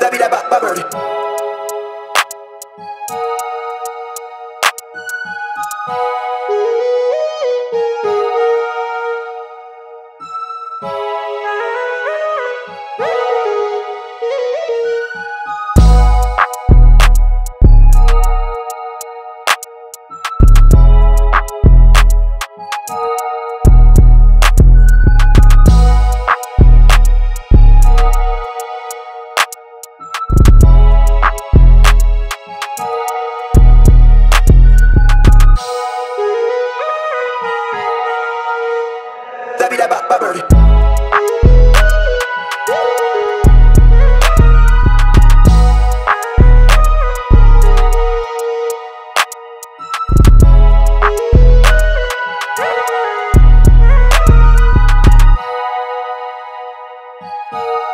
La vida va, va birdie. thank ba- ba- birdie. Thank